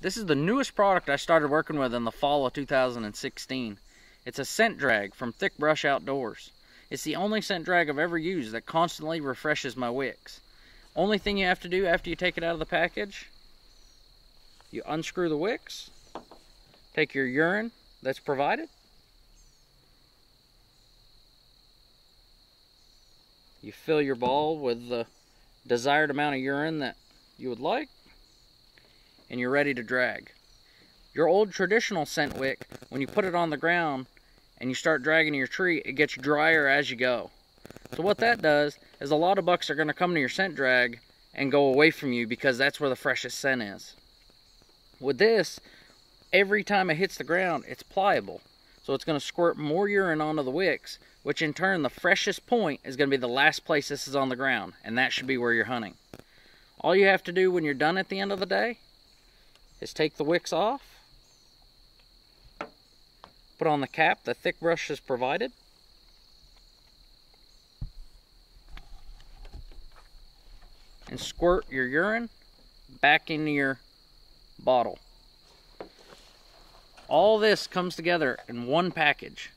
This is the newest product I started working with in the fall of 2016. It's a scent drag from Thick Brush Outdoors. It's the only scent drag I've ever used that constantly refreshes my wicks. Only thing you have to do after you take it out of the package, you unscrew the wicks, take your urine that's provided, you fill your ball with the desired amount of urine that you would like, and you're ready to drag. Your old traditional scent wick, when you put it on the ground and you start dragging your tree, it gets drier as you go. So what that does is a lot of bucks are going to come to your scent drag and go away from you because that's where the freshest scent is. With this, every time it hits the ground, it's pliable. So it's going to squirt more urine onto the wicks, which in turn, the freshest point is going to be the last place this is on the ground, and that should be where you're hunting. All you have to do when you're done at the end of the day is take the wicks off, put on the cap the thick brush is provided, and squirt your urine back into your bottle. All this comes together in one package.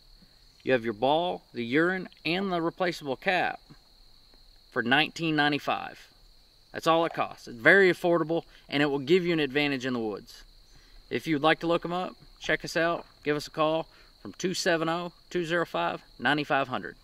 You have your ball, the urine, and the replaceable cap for $19.95. That's all it costs. It's very affordable and it will give you an advantage in the woods. If you'd like to look them up, check us out, give us a call from 270 205 9500.